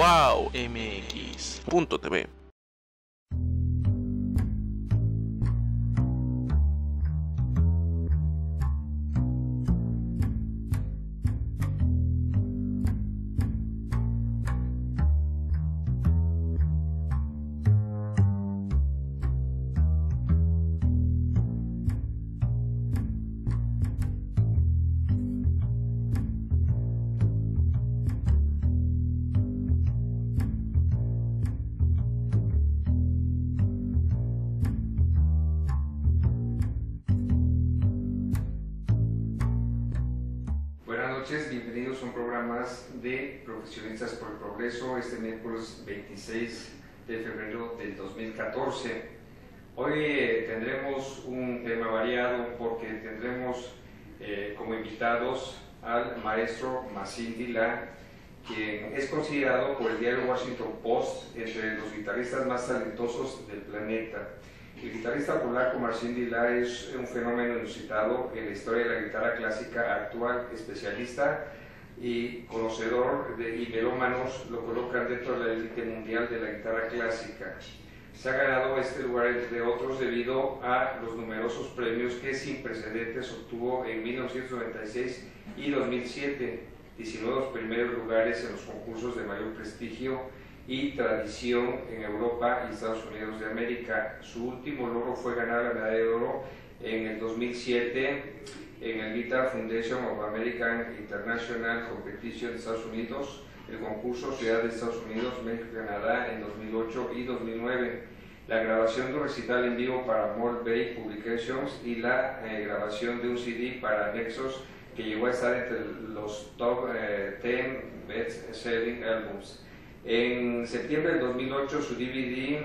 wowmx.tv. Progreso, este miércoles 26 de febrero del 2014. Hoy eh, tendremos un tema variado porque tendremos eh, como invitados al maestro Massin Dila, quien es considerado por el diario Washington Post entre los guitarristas más talentosos del planeta. El guitarrista polaco Marcin Dila es un fenómeno inusitado en la historia de la guitarra clásica actual, especialista y conocedor de, y melómanos lo colocan dentro de la élite mundial de la guitarra clásica. Se ha ganado este lugar entre otros debido a los numerosos premios que sin precedentes obtuvo en 1996 y 2007, 19 primeros lugares en los concursos de mayor prestigio y tradición en Europa y Estados Unidos de América. Su último logro fue ganar la medalla de oro en el 2007 en el Guitar Foundation of American International Competition Estados Unidos, el concurso Ciudad de Estados Unidos, México y Canadá en 2008 y 2009, la grabación de un recital en vivo para Malt Bay Publications y la eh, grabación de un CD para Nexus que llegó a estar entre los top eh, 10 best-selling albums. En septiembre del 2008 su DVD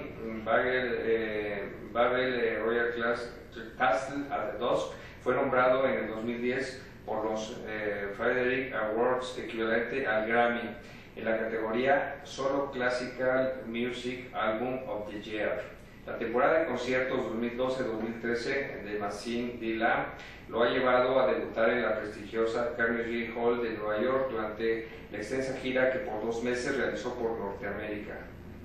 Babel, eh, Babel eh, Royal Class, Castle at the Dusk fue nombrado en el 2010 por los eh, Frederick Awards equivalente al Grammy en la categoría Solo Classical Music Album of the Year. La temporada de conciertos 2012-2013 de Massin Dila lo ha llevado a debutar en la prestigiosa Carnegie Hall de Nueva York durante la extensa gira que por dos meses realizó por Norteamérica.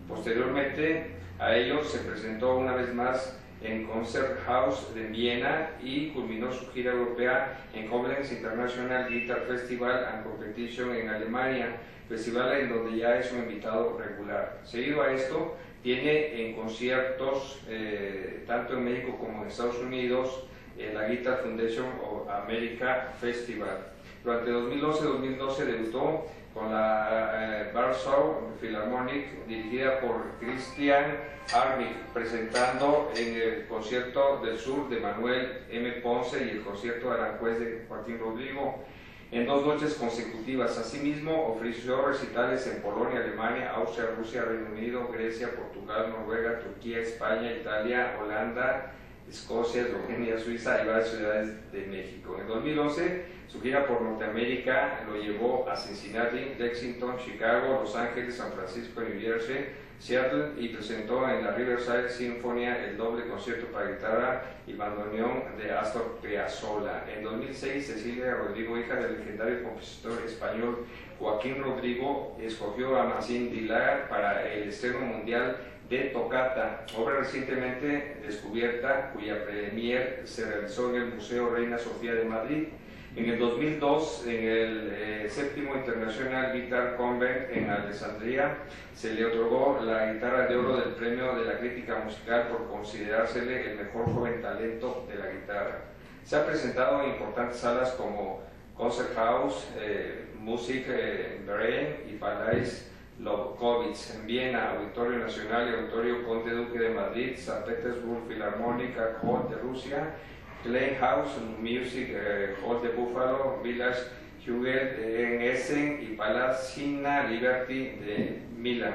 Posteriormente a ello se presentó una vez más en Concert House de Viena y culminó su gira europea en Koblenz International Guitar Festival and Competition en Alemania, festival en donde ya es un invitado regular. Seguido a esto, tiene en conciertos eh, tanto en México como en Estados Unidos en la Guitar Foundation of America Festival. Durante 2011-2012 debutó con la eh, Warsaw Philharmonic dirigida por Christian Armich, presentando en el concierto del sur de Manuel M. Ponce y el concierto de Aranjuez de Joaquín Rodrigo en dos noches consecutivas. Asimismo, ofreció recitales en Polonia, Alemania, Austria, Rusia, Reino Unido, Grecia, Portugal, Noruega, Turquía, España, Italia, Holanda, Escocia, Eslovenia, Suiza y varias ciudades de México. En 2011, su gira por Norteamérica lo llevó a Cincinnati, Lexington, Chicago, Los Ángeles, San Francisco, New Jersey, Seattle y presentó en la Riverside Sinfonia el doble concierto para guitarra y bandoneón de Astor Piazzolla. En 2006, Cecilia Rodrigo, hija del legendario compositor español Joaquín Rodrigo, escogió a Massin Dilar para el estreno mundial de Tocata, obra recientemente descubierta cuya premier se realizó en el Museo Reina Sofía de Madrid. En el 2002, en el eh, séptimo International Guitar Convent en Alessandria, se le otorgó la guitarra de oro del premio de la crítica musical por considerársele el mejor joven talento de la guitarra. Se ha presentado en importantes salas como Concert House, eh, Music eh, Brain y Palais Lobkowitz en Viena, Auditorio Nacional y Auditorio Conde Duque de Madrid, San Petersburg Philharmonic Hall de Rusia, Klein House Music eh, Hall de Buffalo, Village Hugel en Essen y Palacina Liberty de Milán.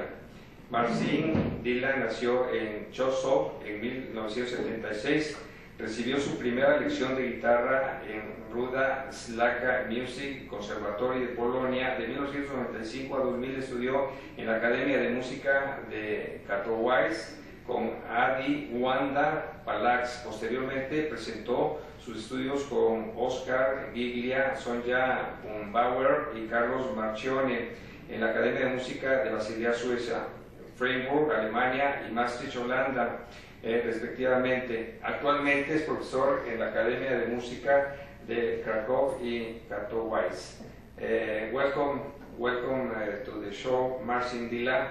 Marcin Dylan nació en Chosov en 1976. Recibió su primera lección de guitarra en Ruda Slaka Music Conservatory de Polonia. De 1995 a 2000 estudió en la Academia de Música de Katowice con Adi Wanda Palax. Posteriormente presentó sus estudios con Oscar Giglia, Sonja Bauer y Carlos Marchione. en la Academia de Música de Basilea, Suecia, Freiburg, Alemania y Maastricht, Holanda, eh, respectivamente. Actualmente es profesor en la Academia de Música de Krakow y Katowice. Eh, welcome, welcome uh, to the show, Marcin Dila.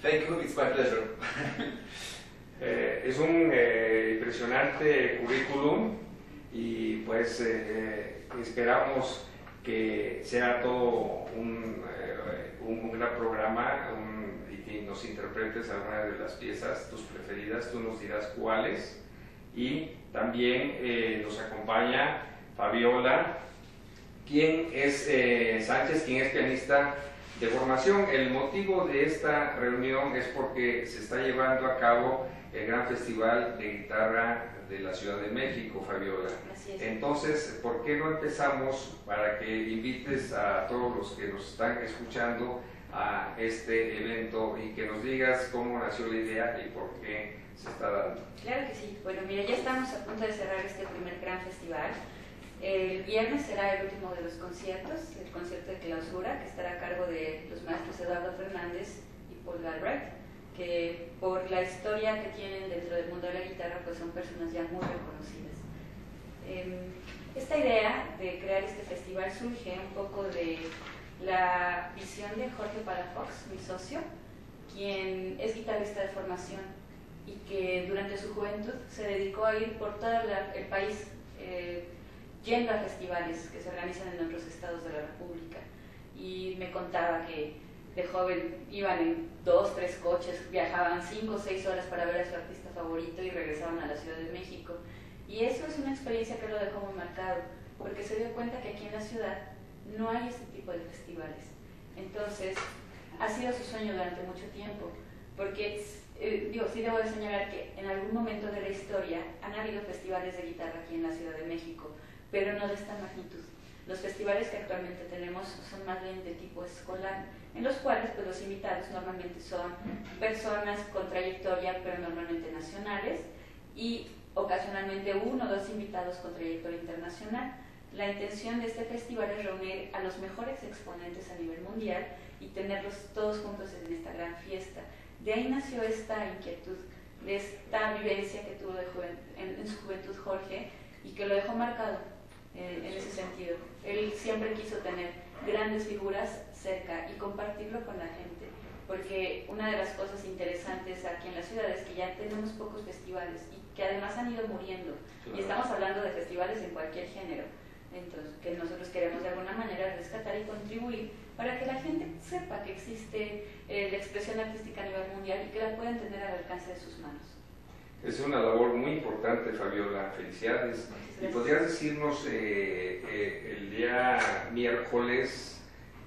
Thank you, it's my pleasure. Eh, es un impresionante currículum y pues esperamos que sea todo un, un, un gran programa un, y que nos interpretes algunas de las piezas, tus preferidas, tú nos dirás cuáles. Y también nos acompaña Fabiola, quien es Sánchez, quien es pianista de formación. El motivo de esta reunión es porque se está llevando a cabo el gran festival de guitarra de la Ciudad de México, Fabiola. Entonces, ¿por qué no empezamos para que invites a todos los que nos están escuchando a este evento y que nos digas cómo nació la idea y por qué se está dando? Claro que sí. Bueno, mira, ya estamos a punto de cerrar este primer gran festival. El viernes será el último de los conciertos, el concierto de clausura, que estará a cargo de los maestros Eduardo Fernández y Paul Galbraith que por la historia que tienen dentro del mundo de la guitarra, pues son personas ya muy reconocidas. Em, esta idea de crear este festival surge un poco de la visión de Jorge Palafox, mi socio, quien es guitarrista de formación y que durante su juventud se dedicó a ir por todo el país eh, yendo a festivales que se organizan en otros estados de la República. Y me contaba que de joven iban en dos, tres coches, viajaban cinco o seis horas para ver a su artista favorito y regresaban a la Ciudad de México. Y eso es una experiencia que lo dejó muy marcado, porque se dio cuenta que aquí en la ciudad no hay este tipo de festivales. Entonces, ha sido su sueño durante mucho tiempo, porque, eh, digo, sí debo de señalar que en algún momento de la historia han habido festivales de guitarra aquí en la Ciudad de México, pero no de esta magnitud. Los festivales que actualmente tenemos son más bien de tipo escolar, en los cuales pues, los invitados normalmente son personas con trayectoria, pero normalmente nacionales, y ocasionalmente uno o dos invitados con trayectoria internacional. La intención de este festival es reunir a los mejores exponentes a nivel mundial y tenerlos todos juntos en esta gran fiesta. De ahí nació esta inquietud, de esta vivencia que tuvo en, su juventud Jorge y que lo dejó marcado eh, en ese sentido. Él siempre quiso tener grandes figuras cerca y compartirlo con la gente. Porque una de las cosas interesantes aquí en la ciudad es que ya tenemos pocos festivales y que además han ido muriendo. Y estamos hablando de festivales en cualquier género. Entonces, que nosotros queremos de alguna manera rescatar y contribuir para que la gente sepa que existe eh, la expresión artística a nivel mundial y que la puedan tener al alcance de sus manos. Es una labor muy importante, Fabiola. Felicidades. ¿Y podrías decirnos eh, eh, el día miércoles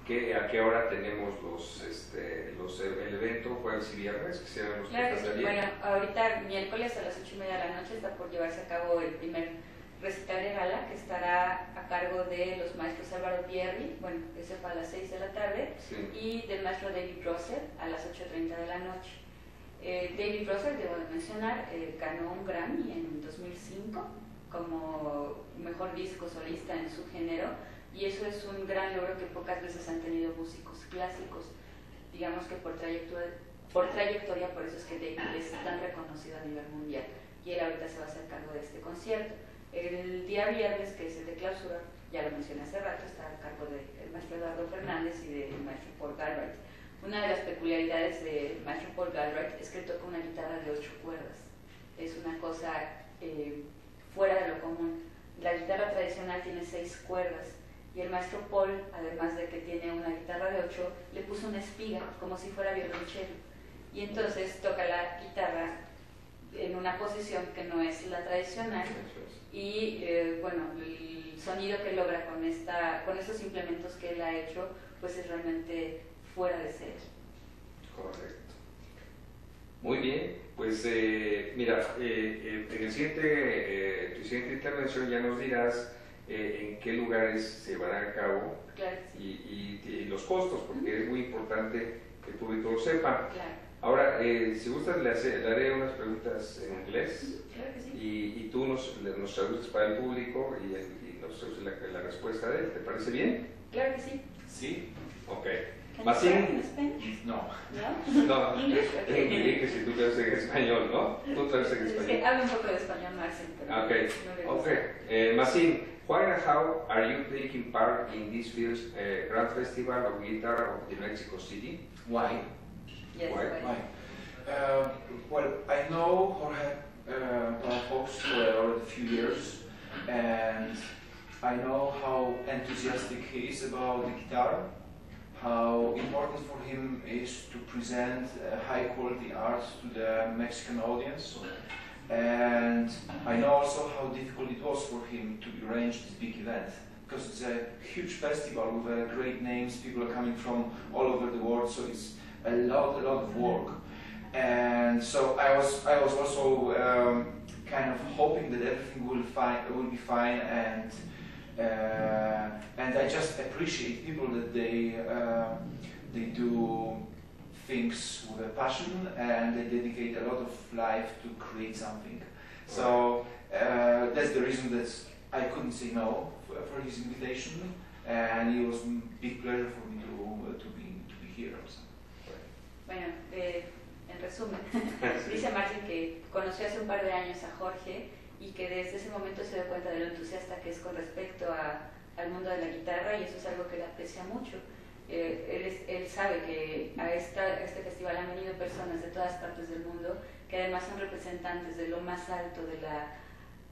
¿A qué hora tenemos los, este, los, el evento jueves y viernes? Que sean los claro que sí. Bueno, ahorita miércoles a las 8 y media de la noche está por llevarse a cabo el primer recital de gala que estará a cargo de los maestros Álvaro Pierri, bueno, que sepa a las 6 de la tarde, y del maestro David Russell a las 8.30 de la noche. Eh, David Russell, debo mencionar, eh, ganó un Grammy en 2005 como mejor disco solista en su género y eso es un gran logro que pocas veces han tenido músicos clásicos. Digamos que por trayectoria, por, trayectoria, por eso es que David es tan reconocido a nivel mundial y él ahorita se va a hacer cargo de este concierto. El día viernes, que es el de clausura, ya lo mencioné hace rato, está a cargo del maestro Eduardo Fernández y del maestro Paul. Una de las peculiaridades del maestro Paul Galbraith es que toca una guitarra de ocho cuerdas. Es una cosa eh, fuera de lo común. La guitarra tradicional tiene seis cuerdas y el maestro Paul, además de que tiene una guitarra de ocho, le puso una espiga, como si fuera violonchelo. Y entonces toca la guitarra en una posición que no es la tradicional. Y eh, bueno, el sonido que logra con, esta, con estos implementos que él ha hecho, pues es realmente fuera de serie. Correcto. Muy bien, pues eh, mira, eh, en el siguiente, tu siguiente intervención ya nos dirás eh, en qué lugares se llevarán a cabo y, los costos, porque es muy importante que el público lo sepa. Ahora, eh, si gustas, le, haré unas preguntas en inglés y, tú nos, nos traduces para el público y, nos traduces la, respuesta de él. ¿Te parece bien? Claro que sí. Sí? Ok. Can Mas you sí. talk in Spanish? No. No? No, English? Okay. en que si tú traes en español, ¿no? Tú traes en Es que español. hablo un poco de español, Marcel. Ok, no okay. Uh, Masin, why and how are you taking part in this year's uh, Grand Festival of Guitar of the Mexico City? Why? Yes, Why? why? Why? Uh, well, I know Jorge uh, Palafox for already a few years, and I know how enthusiastic he is about the guitar, how important for him is to present uh, high quality art to the Mexican audience. And I know also how difficult it was for him to arrange this big event because it's a huge festival with uh, great names. People are coming from all over the world, so it's a lot, a lot of work. And so I was, I was also um, kind of hoping that everything will fine, will be fine, and and I just appreciate people that they uh, they do things with a passion and they dedicate a lot of life to create something. So uh, that's the reason that I couldn't say no for, for his invitation, and it was a big pleasure for me to to be to be here. Also. Bueno, eh, en resumen, dice Marcin que conoció hace un par de años a Jorge y que desde ese momento se dio cuenta de lo entusiasta que es con respecto a- al mundo de la guitarra y eso es algo que él aprecia mucho. Eh, él, es- él sabe que a, esta, a este festival han venido personas de todas partes del mundo que además son representantes de lo más alto de la,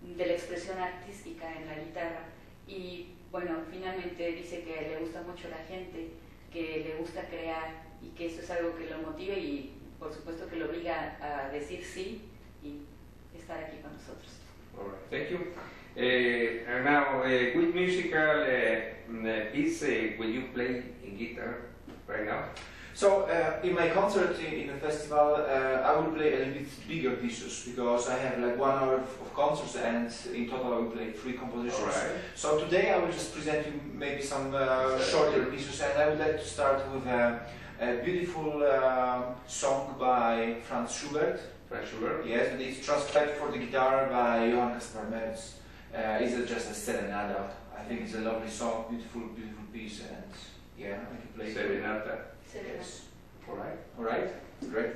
de la expresión artística en la guitarra. Y bueno, finalmente dice que le gusta mucho la gente, que le gusta crear y que eso es algo que lo motive y por supuesto que lo obliga a decir sí y estar aquí con nosotros. All right, thank you. Uh, and now, uh, which musical uh, piece will you play in guitar right now? So uh, in my concert in, the festival, uh, I will play a little bit bigger pieces because I have like one hour of, concerts and in total I will play three compositions. Right. So today I will just present you maybe some uh, shorter pieces and I would like to start with a, a beautiful uh, song by Franz Schubert. Frank Schubert. Yes, but it's transcribed for the guitar by Johann Caspar Metz. Uh, it's a- just a serenata. I think it's a lovely song, beautiful, beautiful piece, and yeah, I can play it. Serenata. Yes. All right. All right. Great.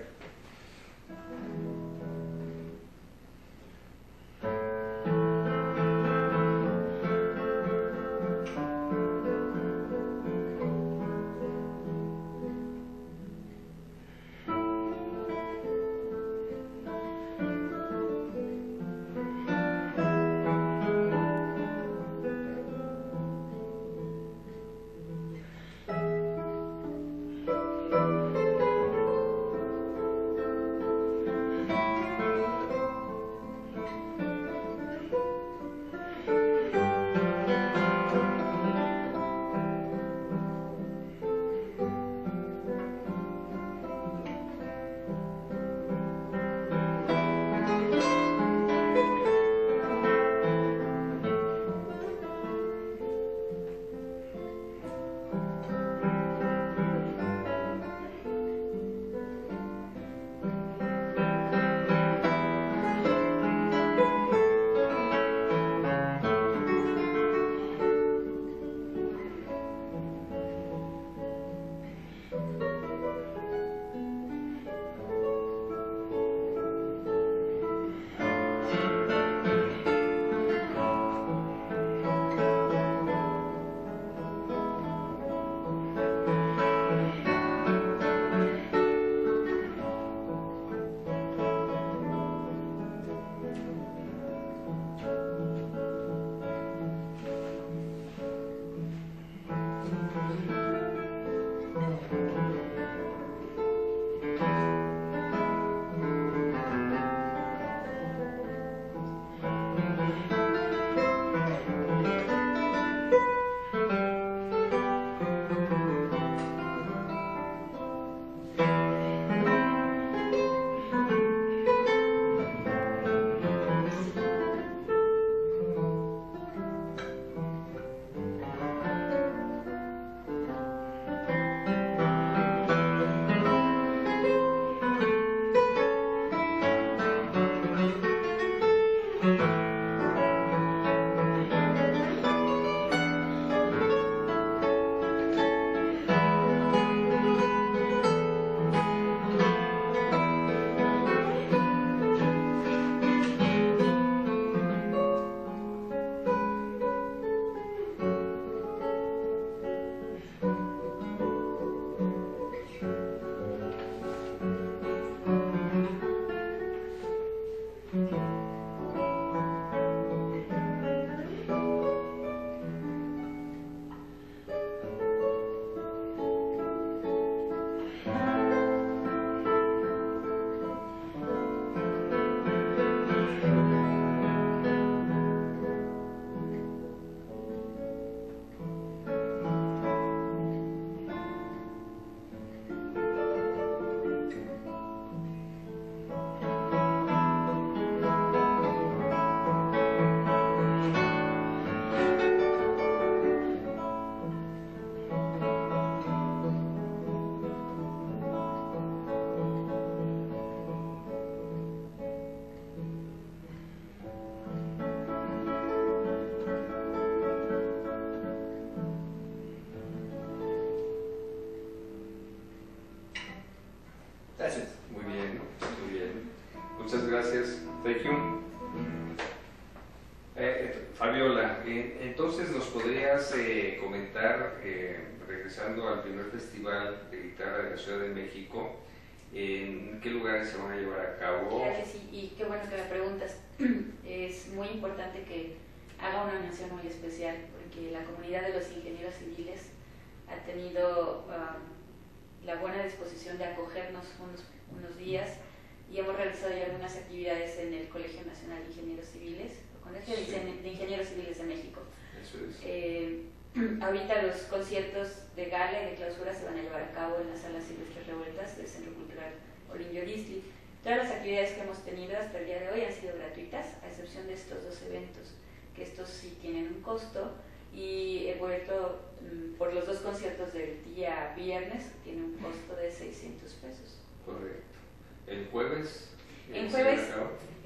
Bueno que me preguntas. es muy importante que haga una mención muy especial, porque la comunidad de los ingenieros civiles ha tenido um, la buena disposición de acogernos unos, unos días y hemos realizado ya algunas actividades en el Colegio Nacional de Ingenieros Civiles Colegio sí. de Ingenieros Civiles de México. Eso es. Eh, ahorita los conciertos de gala y de clausura se van a llevar a cabo en la sala Silvestre Revueltas del Centro Cultural Disli. Todas las actividades que hemos tenido hasta el día de hoy han sido gratuitas, a excepción de estos dos eventos, que estos sí tienen un costo. Y he vuelto mm, por los dos conciertos del día viernes, tiene un costo de 600 pesos. Correcto. ¿El jueves? En jueves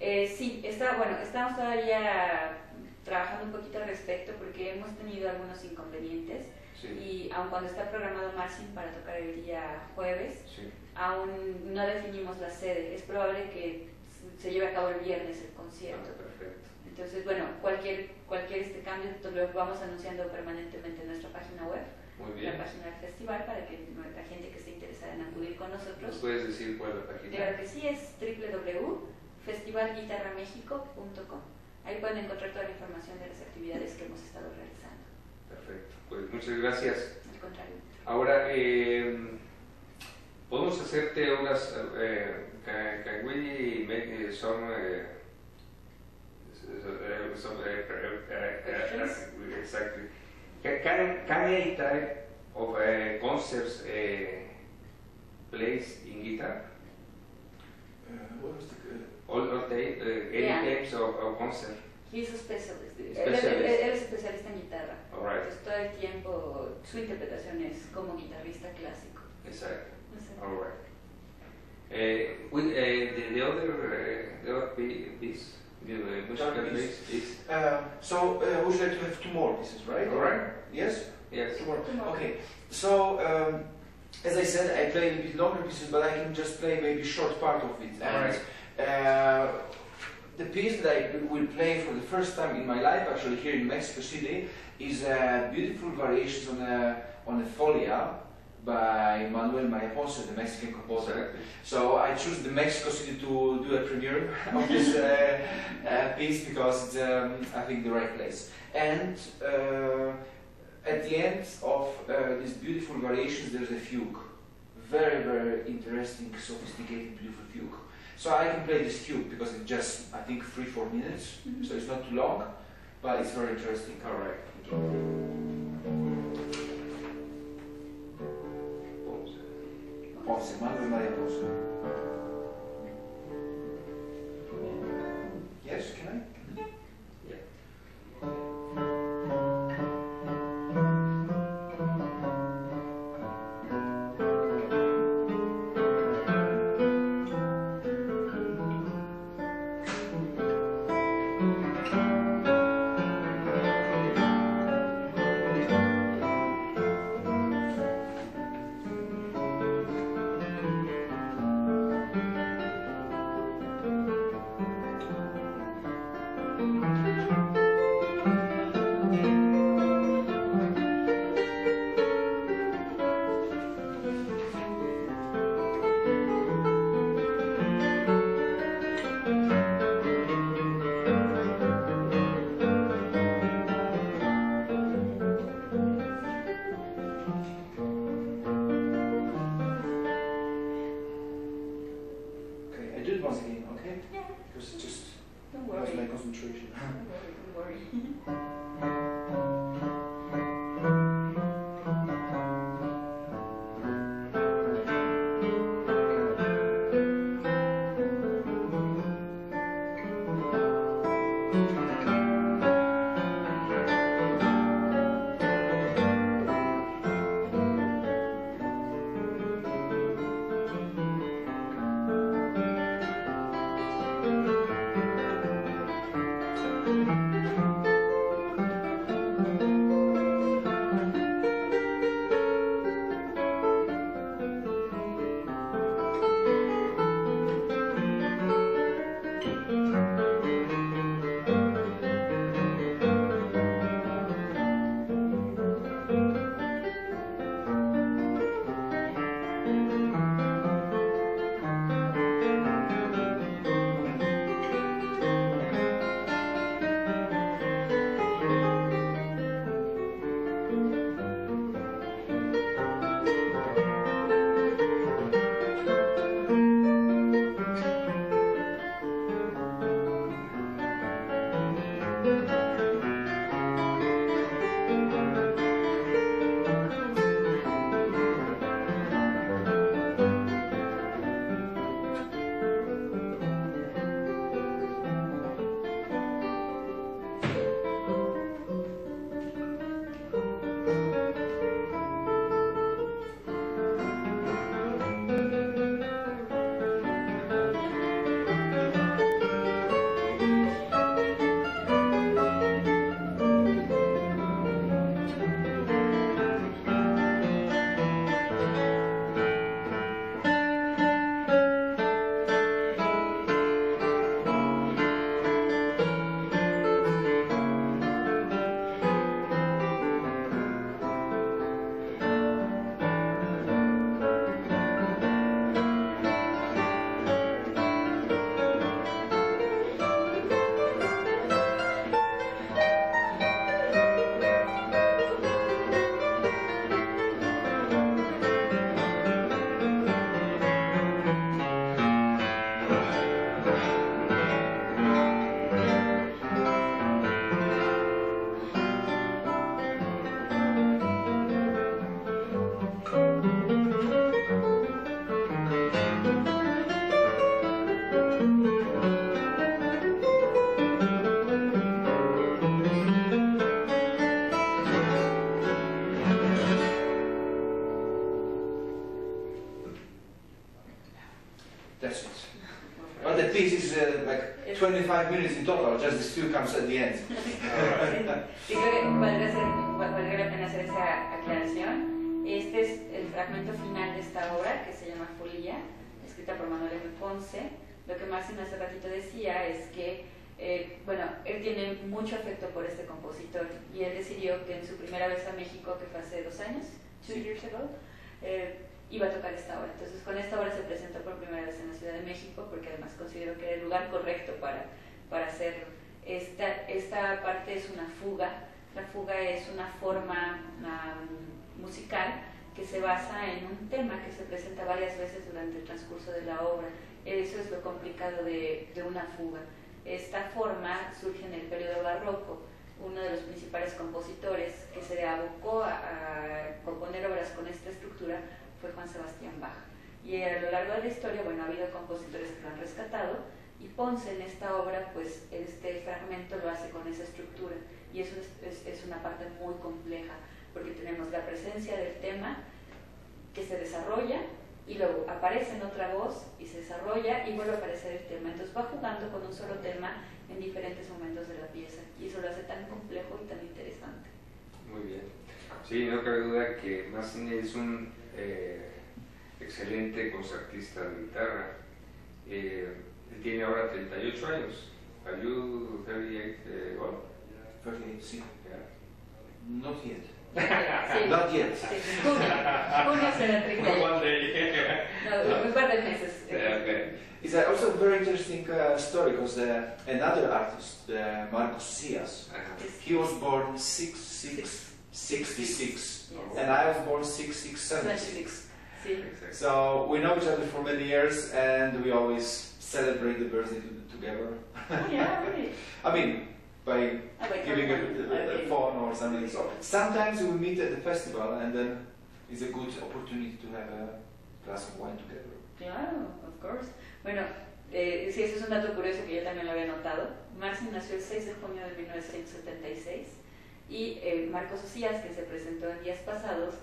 eh, sí, está, bueno, estamos todavía trabajando un poquito al respecto porque hemos tenido algunos inconvenientes Sí. y aun cuando está programado Marcin para tocar el día jueves, Sí. Aún no definimos la sede. Es probable que se lleve a cabo el viernes el Ah, concierto. perfecto. Entonces, bueno, cualquier, cualquier este cambio lo vamos anunciando permanentemente en nuestra página web, Muy la bien. página del festival, para que la gente que esté interesada en acudir con ¿Nos nosotros. puedes decir cuál es la página? Claro que sí, es www.festivalguitarramexico.com. Ahí pueden encontrar toda la información de las actividades que hemos estado realizando. Perfecto. Pues muchas gracias. Al contrario. Ahora, eh, podemos hacerte unas. Eh, can, can we make eh, some. some eh, eh, exactly. Can, can, any type of uh, concerts uh, plays in guitar? Uh, what was the, All, all tape, uh, any Yeah. types of, of concert? He's a specialist. Él, Specialist. él- él es especialista en guitarra. All right. Entonces, todo el tiempo su interpretación es como guitarrista clásico. Exacto. All right. Uh, with, uh, the, the other uh, the other pi- piece, the uh, musical piece. piece is uh, so uh, would you like to have two more pieces, right? all right. Yes? Yes. Two more. Two more. Okay. So, um, as I said, I play a bit longer pieces, but I can just play maybe short part of it. All And, right. Uh, the piece that I will play for the first time in my life, actually here in Mexico City, is a beautiful variations on a on a folia by Manuel Maria Ponce, the Mexican composer. Exactly. So I choose the Mexico City to do a premiere of this uh, uh, piece because it's, um, I think, the right place. And uh, at the end of uh, these beautiful variations, there's a fugue. Very, very interesting, sophisticated, beautiful fugue. So I can play this fugue because it's just, I think, three, four minutes. Mhm. So it's not too long, but it's very interesting. All right. Ponce, Manuel Maria Ponce. Yes, can I? That's it. Well, the piece is uh, like 25 minutes in total, just the stew comes at the end. sí, creo que valdría, ser, la pena hacer esa aclaración. Este es el fragmento final de esta obra que se llama Folia, escrita por Manuel M. Ponce. Lo que Máximo hace ratito decía es que, eh, bueno, él tiene mucho afecto por este compositor y él decidió que en su primera vez a México, que fue hace dos años, two years ago, eh, iba a tocar esta obra. Entonces con esta obra se presentó por primera vez en la Ciudad de México porque además considero que era el lugar correcto para, para hacerlo. Esta, esta parte es una fuga. La fuga es una forma um, musical que se basa en un tema que se presenta varias veces durante el transcurso de la obra. Eso es lo complicado de, de una fuga. Esta forma surge en el periodo barroco. Uno de los principales compositores que se abocó a, a componer obras con esta estructura fue Juan Sebastián Bach. Y a lo largo de la historia, bueno, ha habido compositores que lo han rescatado y Ponce en esta obra, pues este fragmento lo hace con esa estructura y eso es, es, una parte muy compleja porque tenemos la presencia del tema que se desarrolla y luego aparece en otra voz y se desarrolla y vuelve a aparecer el tema. Entonces va jugando con un solo tema en diferentes momentos de la pieza y eso lo hace tan complejo y tan interesante. Muy bien. Sí, no cabe duda que Massine es un eh, excelente concertista de guitarra. Eh, él tiene ahora 38 años. Are you 38 uh, old? 38, sí. Yeah. Not yet. Sí. Not yet. Sí, junio, junio será 30. One day. No, un par de meses. Okay. It's also a very interesting uh, story because uh, another artist, uh, Marcos Cias, Ajá. he was born 6, 6, 66 Yes. and I was born 6, 6, 76. 26. Sí. Exactly. So we know each other for many years and we always celebrate the birthday together. Oh, yeah, really. I mean, by giving a, a, a phone or something. So sometimes we meet at the festival and then it's a good opportunity to have a glass of wine together. Claro, of course. Bueno, eh, sí, ese es un dato curioso que yo también lo había notado. Marcin nació el 6 de junio de 1976 y eh, Marcos Ocías, que se presentó en días pasados,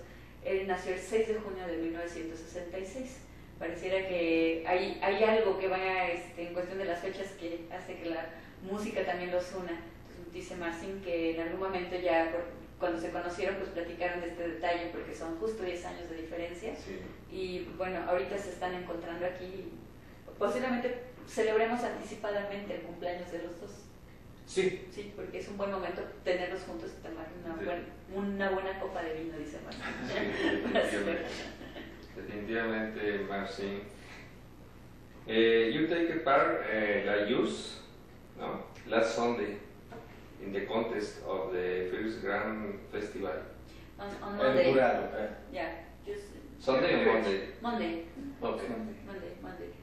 él nació el 6 de junio de 1966. Pareciera que hay, hay algo que va este, en cuestión de las fechas que hace que la música también los una. Entonces dice Marcin que en algún momento ya por- cuando se conocieron pues platicaron de este detalle porque son justo 10 años de diferencia Sí. y bueno, ahorita se están encontrando aquí. Posiblemente celebremos anticipadamente el cumpleaños de los dos. Sí, Sí, porque es un buen momento tenerlos juntos y tomar una, Sí. buena, una buena copa de vino, dice Marcin. Sí, definitivamente. Definitivamente, Marcin. Eh, you take a part, uh, like use, no? Last Sunday, in the contest of the first Grand Festival. On, on el Monday. jurado. eh. Yeah, just Sunday or Monday? Monday. Okay. Monday, Monday.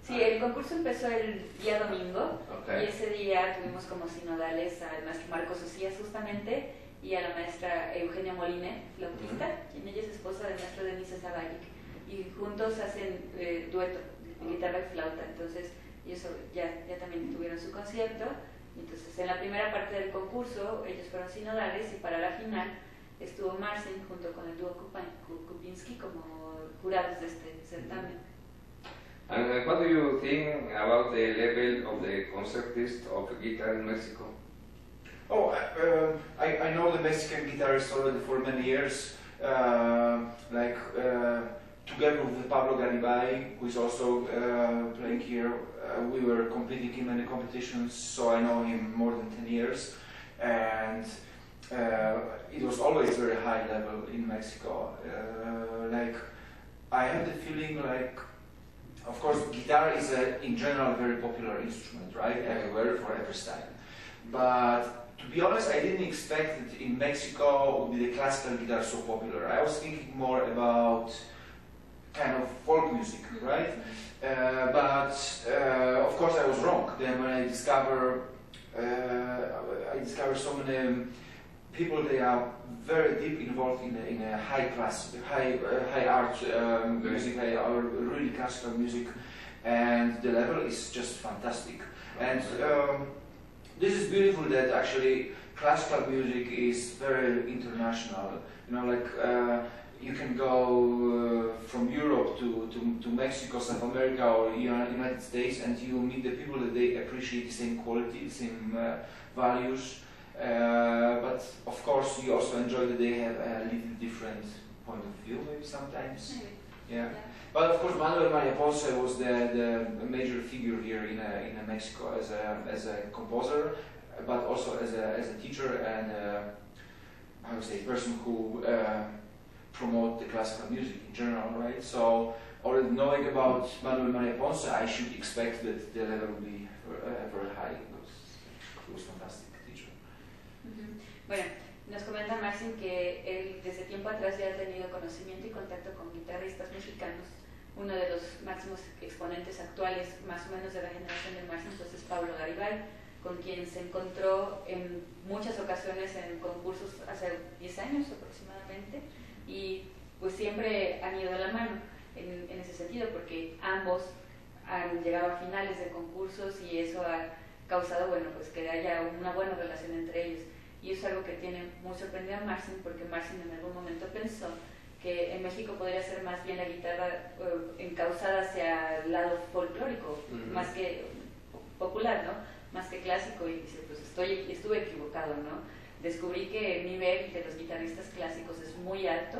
Sí, el concurso empezó el día domingo y Okay. ese día tuvimos como sinodales al maestro Marcos Ocías justamente y a la maestra Eugenia Moline, flautista, quien ella es esposa del maestro Denise Zabayic. Y juntos hacen eh, dueto, guitarra y flauta. Entonces, ellos ya, ya también tuvieron su concierto. Entonces, en la primera parte del concurso, ellos fueron sinodales y para la final estuvo Marcin junto con el dúo Kupinski como jurados de este certamen. And uh, what do you think about the level of the concertist of guitar in Mexico? Oh, uh, I, I know the Mexican guitarist already for many years, uh, like uh, together with Pablo Garibay, who is also uh, playing here. Uh, we were competing in many competitions, so I know him more than 10 years. And it was always very high level in Mexico. Like, I have the feeling like, of course, guitar is a, in general a very popular instrument, right? Everywhere for every style. But to be honest, I didn't expect that in Mexico would be the classical guitar so popular. I was thinking more about kind of folk music, right? Uh, but uh, of course, I was wrong. Then when I discover, uh, I discovered so many people. They are very deep involved in in a high class, high uh, high art um, music, high, or really classical music, and the level is just fantastic. And um, this is beautiful that actually classical music is very international. You know, like uh, you can go uh, from Europe to, to, to Mexico, South America, or United States, and you meet the people that they appreciate the same quality, the same uh, values. Uh, but of course, you also enjoy that they have a little different point of view, maybe sometimes. Maybe. Yeah. Yeah. But of course, Manuel Maria Ponce was the, the major figure here in, uh, in Mexico as a, as a composer, but also as a, as a teacher and uh, I would say person who uh, promote the classical music in general, right? So already knowing about Manuel Maria Ponce, I should expect that the level will be uh, very high Bueno, nos comenta Maxim que él desde tiempo atrás ya ha tenido conocimiento y contacto con guitarristas mexicanos. Uno de los máximos exponentes actuales, más o menos de la generación de Maxim, pues es Pablo Garibay, con quien se encontró en muchas ocasiones en concursos hace 10 años aproximadamente y pues siempre han ido de la mano en, en ese sentido porque ambos han llegado a finales de concursos y eso ha causado bueno pues que haya una buena relación entre ellos y eso es algo que tiene muy sorprendido a Marcin porque Marcin en algún momento pensó que en México podría ser más bien la guitarra eh, encauzada hacia el lado folclórico más que popular, ¿no? Más que clásico y dice, pues estoy, estuve equivocado, ¿no? Descubrí que el nivel de los guitarristas clásicos es muy alto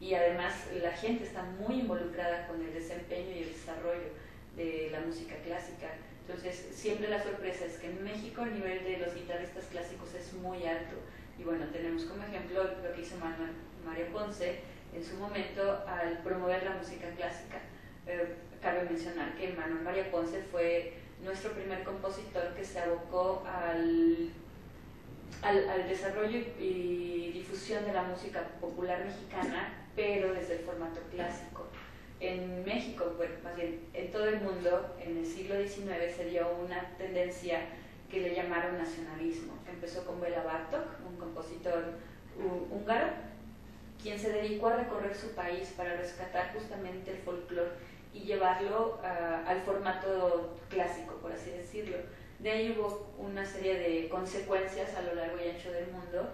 y además la gente está muy involucrada con el desempeño y el desarrollo de la música clásica. Entonces, siempre la sorpresa es que en México el nivel de los guitarristas clásicos es muy alto. Y bueno, tenemos como ejemplo lo que hizo Manuel Mario Ponce en su momento al promover la música clásica. Eh, cabe mencionar que Manuel María Ponce fue nuestro primer compositor que se abocó al, al desarrollo y difusión de la música popular mexicana, pero desde el formato clásico. En México, bueno, más bien en todo el mundo, en el siglo XIX se dio una tendencia que le llamaron nacionalismo, empezó con Bela Bartok, un compositor húngaro, quien se dedicó a recorrer su país para rescatar justamente el folclore y llevarlo ah, al formato clásico, por así decirlo. De ahí hubo una serie de consecuencias a lo largo y ancho del mundo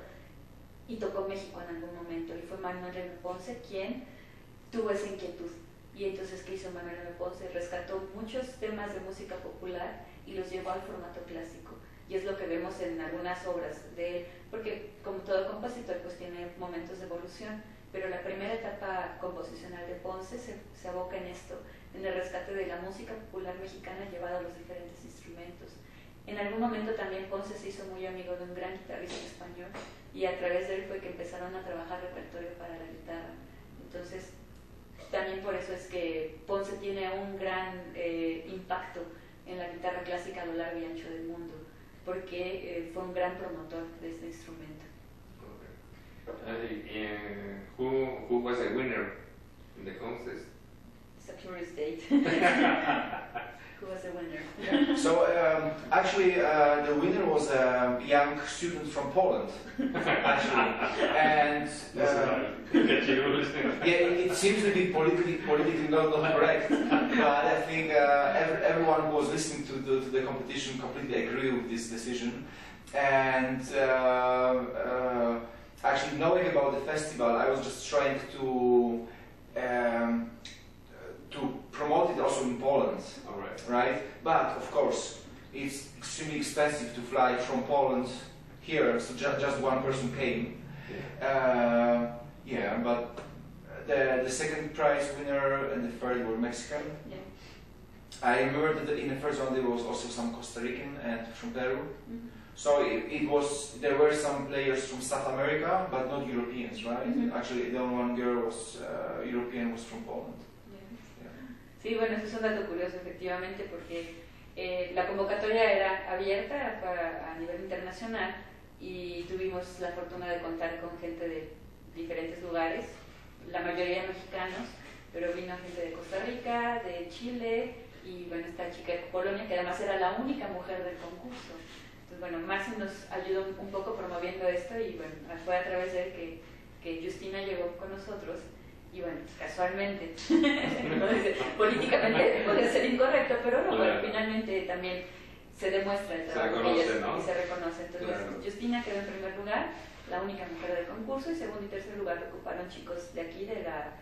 y tocó México en algún momento y fue Manuel. Ponce quien tuvo esa inquietud. Y entonces, ¿qué hizo Manuel M. Ponce? Rescató muchos temas de música popular y los llevó al formato clásico. Y es lo que vemos en algunas obras de él, porque como todo compositor, pues tiene momentos de evolución, pero la primera etapa composicional de Ponce se, se aboca en esto, en el rescate de la música popular mexicana llevada a los diferentes instrumentos. En algún momento también Ponce se hizo muy amigo de un gran guitarrista español y a través de él fue que empezaron a trabajar repertorio para la guitarra. Entonces, también por eso es que Ponce tiene un gran eh, impacto en la guitarra clásica a lo largo y ancho del mundo, porque eh, fue un gran promotor de este instrumento. Okay. Uh, who, who was the winner in the contest? It's a curious date. Who was the winner? So um, actually, uh, the winner was a young student from Poland, actually, and uh, yeah, seems to be politically politically not, correct, but I think uh, every, everyone who was listening to the, to the competition completely agree with this decision, and uh, uh, actually knowing about the festival, I was just trying to. Um, to promote it also in Poland, right. right? But of course, it's extremely expensive to fly from Poland here, so ju- just one person came. Uh, yeah, but the, the second prize winner and the third were Mexican. Yeah. I remember that in the first one there was also some Costa Rican and from Peru. Mhm. So it, it was there were some players from South America, but not Europeans, right? Mhm. Actually, the only one girl was uh, European was from Poland. Yeah. Sí, bueno, eso es un dato curioso, efectivamente, porque eh, la convocatoria era abierta para- a nivel internacional y tuvimos la fortuna de contar con gente de diferentes lugares, la mayoría mexicanos, pero vino gente de Costa Rica, de Chile y bueno, esta chica de Polonia, que además era la única mujer del concurso. Entonces, bueno, Marci nos ayudó un poco promoviendo esto y bueno, fue a través de él que, que Justina llegó con nosotros y bueno, casualmente, políticamente puede ser incorrecto, pero no, bueno, finalmente también se demuestra el Se trabajo que reconoce, ellas- ¿no? y se reconoce. Entonces, Claro. Justina quedó en primer lugar, la única mujer del concurso, y segundo y tercer lugar lo ocuparon chicos de aquí, de la,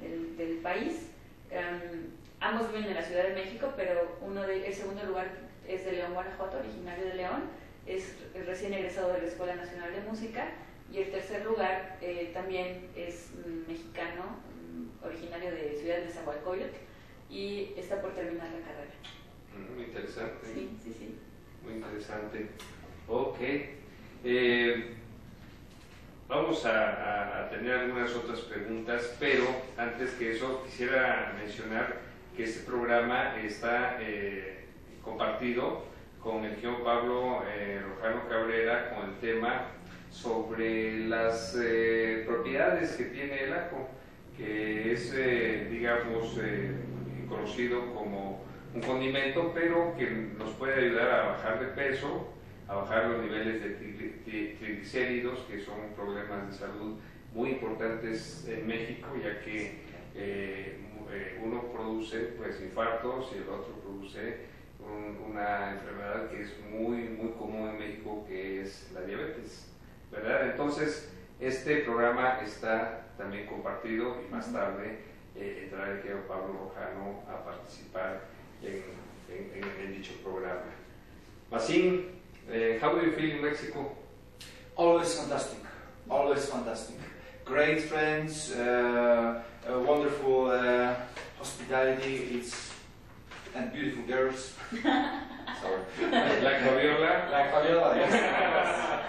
del, del país. Em, ambos viven en la Ciudad de México, pero uno de, el segundo lugar es de León, Guanajuato, originario de León, es recién egresado de la Escuela Nacional de Música, y el tercer lugar eh, también es mm, mexicano, mm, originario de Ciudad de Nezahualcóyotl, y está por terminar la carrera. Muy interesante. Sí, sí, sí. Muy interesante. Ok. Eh, vamos a, tener algunas otras preguntas, pero antes que eso quisiera mencionar que este programa está eh, compartido con el tío Pablo eh, Rojano Cabrera con el tema sobre las eh, propiedades que tiene el ajo, que es, eh, digamos, conocido como un condimento, pero que nos puede ayudar a bajar de peso, a bajar los niveles de tri- tri- triglicéridos, que son problemas de salud muy importantes en México, ya que eh, eh, uno produce pues infartos y el otro produce un- una enfermedad que es muy muy común en México, que es la diabetes, ¿verdad? Entonces este programa está también compartido y más tarde eh, entrará el querido Pablo Rojano a participar en, en- en- en dicho programa. Masin, eh, how do you feel in Mexico? Always fantastic. Always fantastic. Great friends, uh, uh, wonderful uh, hospitality. It's and beautiful girls. Sorry. Like Fabiola? Like Fabiola, yes.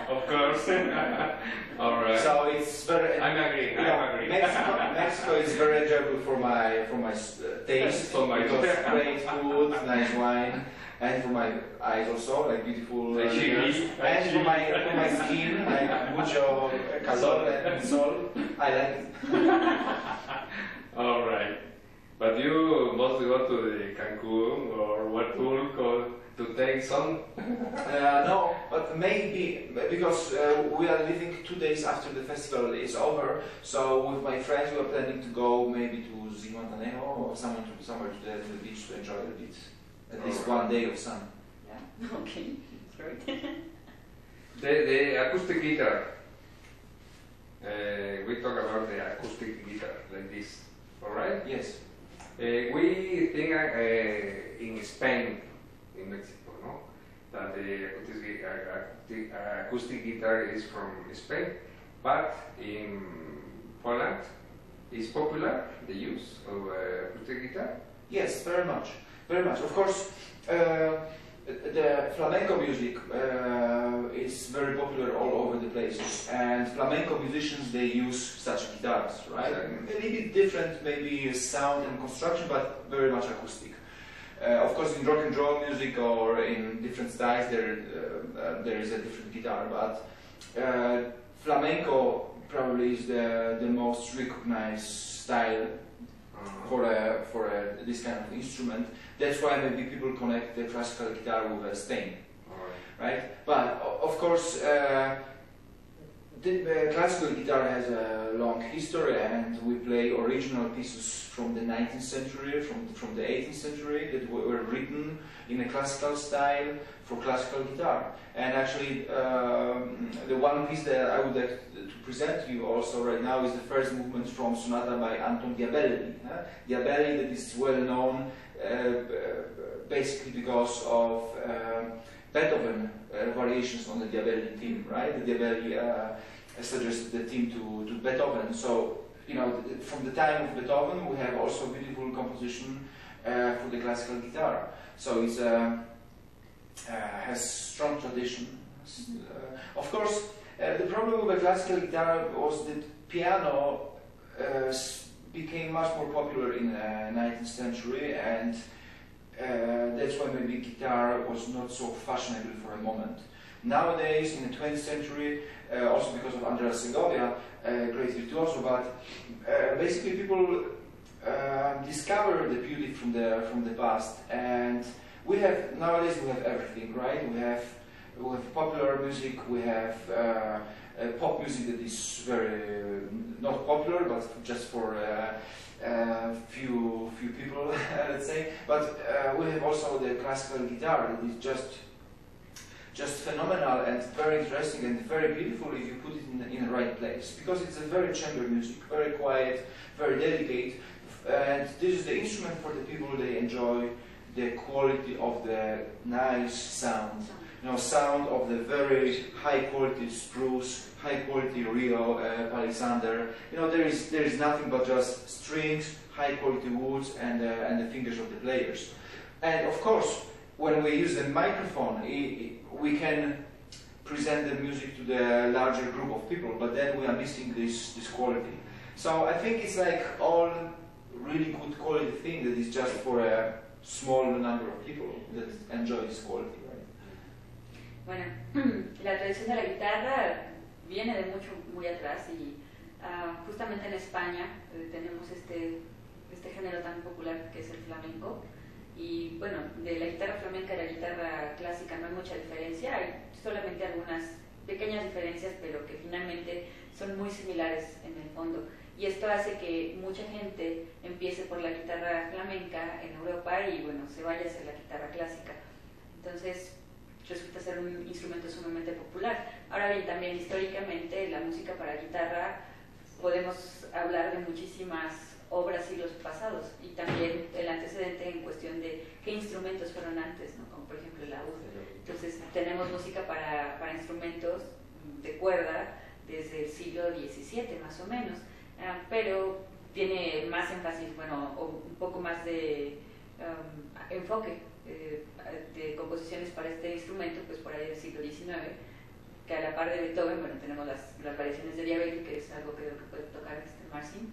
of course. All right. So it's very. I'm agreeing. you know, I'm agreeing. Mexico, Mexico is very enjoyable for my for my uh, taste. For my- because great food, nice wine, and for my eyes also like beautiful. Uh, and for my for my skin like mucho calor and sol. I like it. All right. But you must go to the Cancun or Huatulco to take some. Uh, no, but maybe because uh, we are leaving two days after the festival is over. So with my friends, we are planning to go maybe to Zimontanejo or somewhere to somewhere to the, to the beach to enjoy a bit, at least one day of sun. Yeah. Okay, great. The, the acoustic guitar. Uh, we talk about the acoustic guitar like this. All right. Yes. Uh, we think uh, in Spain, in Mexico, no, that the acoustic, acoustic, acoustic guitar is from Spain, but in Poland, is popular the use of uh, acoustic guitar. Yes, very much, very much. Of course, uh, the flamenco music uh, is very popular all over the places, and flamenco musicians they use such guitars, right? Exactly. A little bit different, maybe sound and construction, but very much acoustic. Uh, of course, in rock and roll music or in different styles, there uh, uh, there is a different guitar, but uh, flamenco probably is the the most recognized style for a, for a, this kind of instrument. That's why maybe people connect the classical guitar with a Spain, All right. right? But of course, uh, the, classical guitar has a long history, and we play original pieces from the 19th century, from from the 18th century that were written in a classical style for classical guitar. And actually, um, the one piece that I would like to present to you also right now is the first movement from Sonata by Anton Diabelli. huh? Diabelli that is well known uh, basically because of Beethoven uh, variations on the Diabelli theme, right? The Diabelli uh, suggested the theme to, to Beethoven. So, you know, from the time of Beethoven, we have also beautiful composition uh, for the classical guitar. So it's uh, uh, has strong tradition. Uh, of course, uh, the problem with the classical guitar was that piano became much more popular in the 19th century, and uh, that's why maybe guitar was not so fashionable for a moment. Nowadays, in the 20th century, uh, also because of Andrea Segovia, uh, great virtuoso, but uh, basically people uh, discover the beauty from the from the past, and we have nowadays we have everything, right? We have we have popular music, we have uh, pop music that is very not popular, but just for uh, few few people, let's say. But uh, we have also the classical guitar that is just just phenomenal and very interesting and very beautiful if you put it in the, in the right place. Because it's a very chamber music, very quiet, very delicate, and this is the instrument for the people they enjoy the quality of the nice sound. You know, sound of the very high quality spruce, high quality Rio uh, palisander. You know, there is there is nothing but just strings, high quality woods, and uh, and the fingers of the players. And of course, when we use the microphone, we can present the music to the larger group of people, but then we are missing this this quality. So I think it's like all really good quality thing that is just for a small number of people that enjoy this quality? Bueno, la tradición de la guitarra viene de mucho, muy atrás y uh, justamente en España eh, tenemos este, este género tan popular que es el flamenco. Y bueno, de la guitarra flamenca a la guitarra clásica no hay mucha diferencia, hay solamente algunas pequeñas diferencias, pero que finalmente son muy similares en el fondo. Y esto hace que mucha gente empiece por la guitarra flamenca en Europa y bueno, se vaya hacia la guitarra clásica. Entonces resulta ser un instrumento sumamente popular. Ahora bien, también históricamente la música para guitarra podemos hablar de muchísimas obras siglos pasados y también el antecedente en cuestión de qué instrumentos fueron antes, ¿no? como por ejemplo el laúd. Entonces tenemos música para, para instrumentos de cuerda desde el siglo XVII más o menos. Ah, pero tiene más énfasis, bueno, o un poco más de um, enfoque eh, de composiciones para este instrumento, pues por ahí del siglo XIX, que a la par de Beethoven, bueno, tenemos las, las variaciones de Diabelli, que es algo que, que puede tocar este Marcin,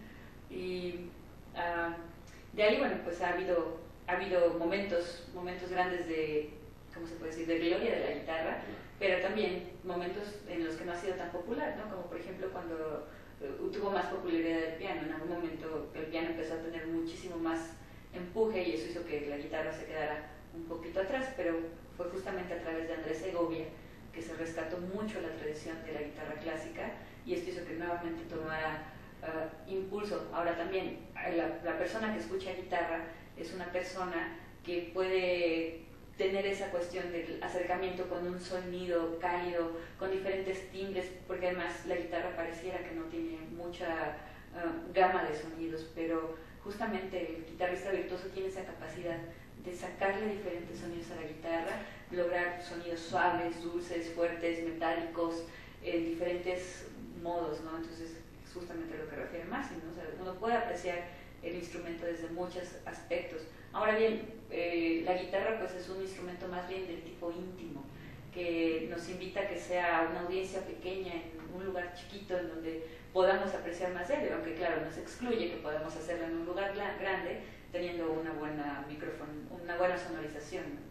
y uh, de ahí, bueno, pues ha habido, ha habido momentos, momentos grandes de, ¿cómo se puede decir?, de gloria de la guitarra, pero también momentos en los que no ha sido tan popular, ¿no? Como por ejemplo cuando eh, tuvo más popularidad el piano. En algún momento el piano empezó a tener muchísimo más empuje y eso hizo que la guitarra se quedara un poquito atrás, pero fue justamente a través de Andrés Segovia que se rescató mucho la tradición de la guitarra clásica y esto hizo que nuevamente tomara uh, impulso. Ahora también la, la persona que escucha guitarra es una persona que puede tener esa cuestión del acercamiento con un sonido cálido, con diferentes timbres, porque además la guitarra pareciera que no tiene mucha uh, gama de sonidos, pero justamente el guitarrista virtuoso tiene esa capacidad de sacarle diferentes sonidos a la guitarra, lograr sonidos suaves, dulces, fuertes, metálicos, en diferentes modos, ¿no? Entonces es justamente lo que refiere Máximo, ¿no? o sea, uno puede apreciar el instrumento desde muchos aspectos. Ahora bien, eh, la guitarra pues es un instrumento más bien del tipo íntimo, que nos invita a que sea una audiencia pequeña, en un lugar chiquito, en donde podamos apreciar más de él, aunque claro, no se excluye que podamos hacerlo en un lugar grande, teniendo una buena micrófono, una buena sonorización.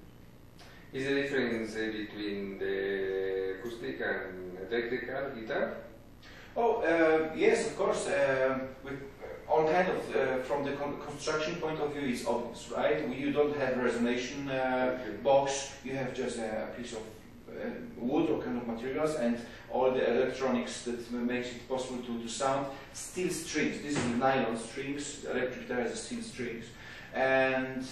Is there a difference between the acoustic and electrical guitar? Oh, uh, yes, of course. Uh, with all kind of, uh, from the construction point of view, it's obvious, right? You don't have a resonance uh, box, you have just a piece of uh, wood or kind of materials and all the electronics that makes it possible to, to sound. Steel strings, this is nylon strings, electric guitar has steel strings. And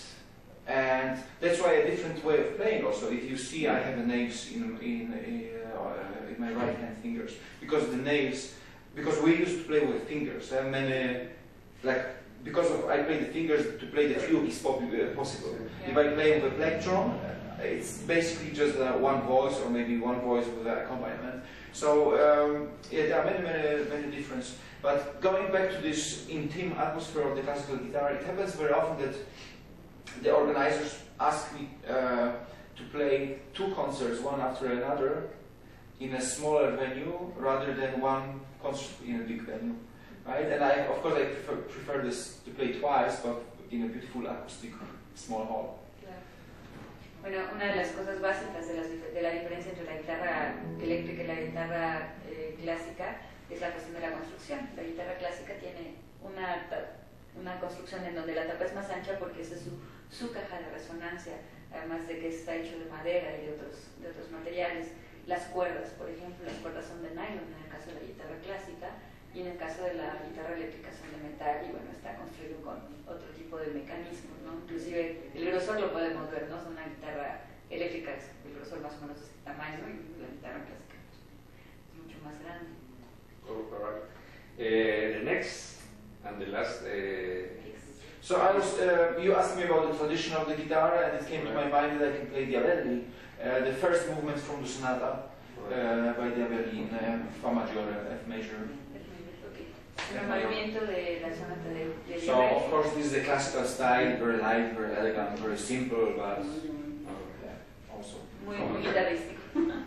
and that's why a different way of playing also. If you see, I have the nails in, in, in, uh, in my right hand fingers because the nails, because we used to play with fingers. and many like because of I play the fingers to play the fugue is uh, possible. Yeah. If I play with a plectrum, uh, it's basically just one voice or maybe one voice with an accompaniment. So um, yeah, there are many, many, many differences. But going back to this intimate atmosphere of the classical guitar, it happens very often that the organizers ask me uh, to play two concerts, one after another, in a smaller venue rather than one concert in a big venue right? And I, of course, I prefer, prefer this to play twice, but in a beautiful acoustic small hall. Bueno, una de las cosas básicas de, las, de, la diferencia entre la guitarra eléctrica y la guitarra eh, clásica es la cuestión de la construcción. La guitarra clásica tiene una, una construcción en donde la tapa es más ancha porque esa es su, su caja de resonancia, además de que está hecho de madera y de otros, de otros materiales. Las cuerdas, por ejemplo, las cuerdas son de nylon en el caso de la guitarra clásica, y en el caso de la guitarra eléctrica son de metal y bueno, está construido con otro tipo de mecanismos, ¿no? Inclusive el grosor lo podemos ver, ¿no? Es una guitarra eléctrica es el grosor más o menos de este tamaño y la guitarra clásica es mucho más grande. Oh, all right. Uh, the next and the last. Uh, So I was, uh, you asked me about the tradition of the guitar, and it came to my mind that I can play Diabelli, uh, the first movement from the sonata uh, by Diabelli in uh, Fa major, F major. El movimiento de la sonata de, de So of course this is the classical style, very light, very elegant, very simple, but uh, also. muy, muy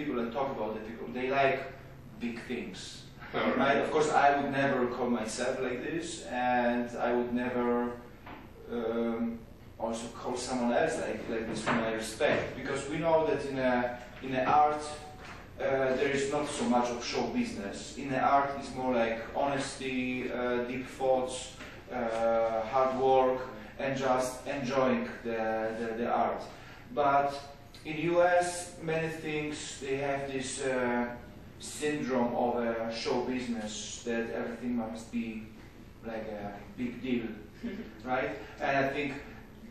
people and talk about the people. They like big things. Right? Of course, I would never call myself like this, and I would never um, also call someone else like, like this from my respect, because we know that in a in a art uh, there is not so much of show business. In the art, it's more like honesty, uh, deep thoughts, uh, hard work, and just enjoying the, the, the, art. But in US, many things they have this uh, syndrome of a show business that everything must be like a big deal, right? And I think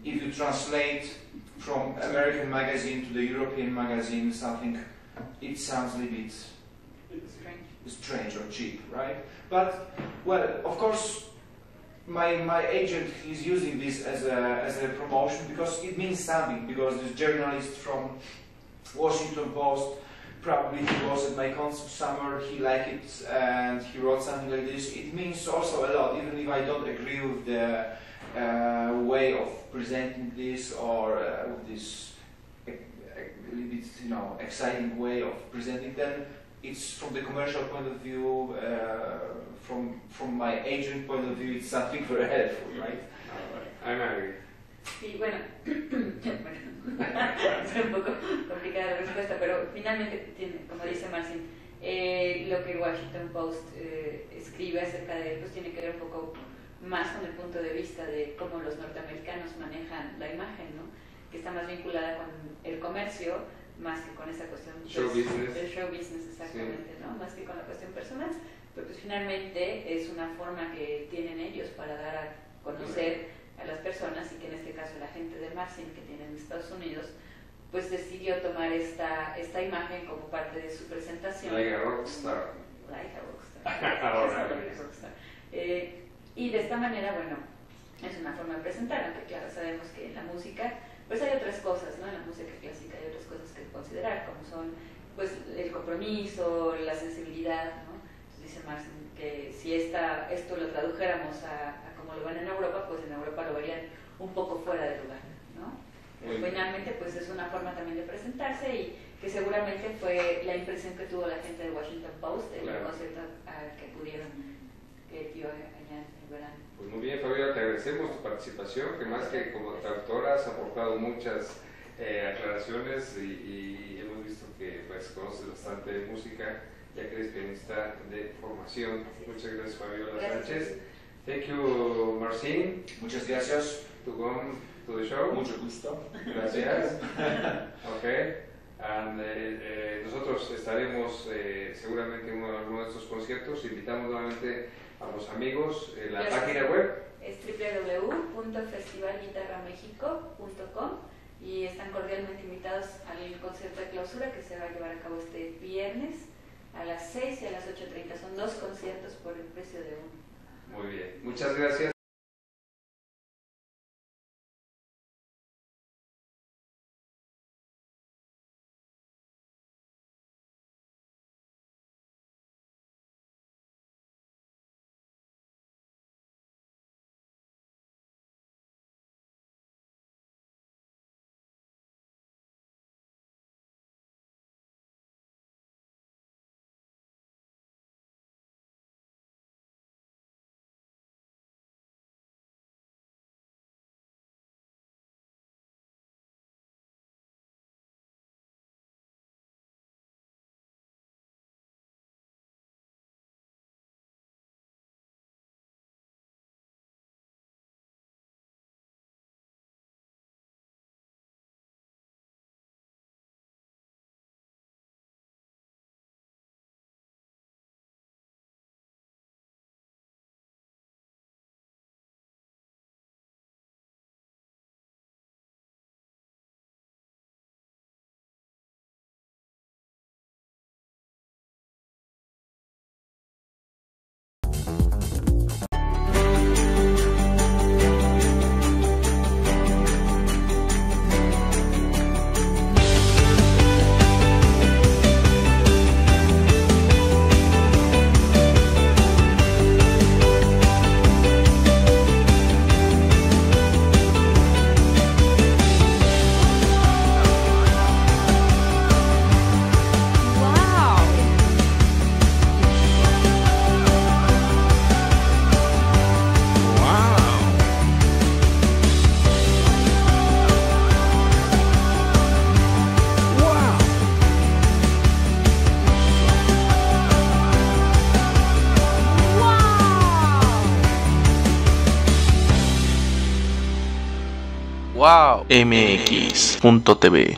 if you translate from American magazine to the European magazine, something it sounds a little bit strange. strange or cheap, right? But well, of course, my my agent is using this as a as a promotion because it means something. Because this journalist from Washington Post probably he was at my concert summer, he liked it, and he wrote something like this. It means also a lot, even if I don't agree with the uh, way of presenting this or uh, with this a, a little bit, you know, exciting way of presenting them. It's from the commercial point of view, uh, from from my agent point of view, it's something very helpful, right? I'm agree. Sí, bueno, es un poco complicada la respuesta, pero finalmente, tiene, como dice Marcin, eh, lo que Washington Post eh, escribe acerca de él pues tiene que ver un poco más con el punto de vista de cómo los norteamericanos manejan la imagen, ¿no? que está más vinculada con el comercio más que con esa cuestión show business. del show business exactamente, sí. ¿no? más que con la cuestión personal, pero pues finalmente es una forma que tienen ellos para dar a conocer a las personas y que en este caso la gente de Marcin que tiene en Estados Unidos pues decidió tomar esta, esta imagen como parte de su presentación. Like a rockstar. Like a rockstar. like a rockstar. Eh, y de esta manera, bueno, es una forma de presentar, aunque claro, sabemos que en la música, pues hay otras cosas, ¿no? En la música clásica hay otras cosas que considerar, como son, pues, el compromiso, la sensibilidad, ¿no? Entonces dice Marcin que si esta, esto lo tradujéramos a, a como lo ven en Europa, pues en Europa lo verían un poco fuera de lugar, ¿no? Finalmente, pues es una forma también de presentarse y que seguramente fue la impresión que tuvo la gente de Washington Post en Claro. el concierto al que pudieron que dio allá en verano. Pues muy bien, Fabiola, te agradecemos tu participación, que más que como traductora has aportado muchas eh, aclaraciones y, y hemos visto que pues, conoces bastante de música, ya que eres pianista de formación. Muchas gracias, Fabiola Gracias. Sánchez. Thank you, Marcin, Muchas gracias. to come to the show. Mucho gusto. Gracias. Ok. And, eh, eh, nosotros estaremos eh, seguramente en uno, alguno de estos conciertos. Invitamos nuevamente a los amigos en la Gracias. página web. Es www.festivalguitarramexico.com y están cordialmente invitados al concierto de clausura que se va a llevar a cabo este viernes a las 6 y a las 8.30. Son dos conciertos por el precio de uno. Muy bien. Muchas gracias. mx.tv.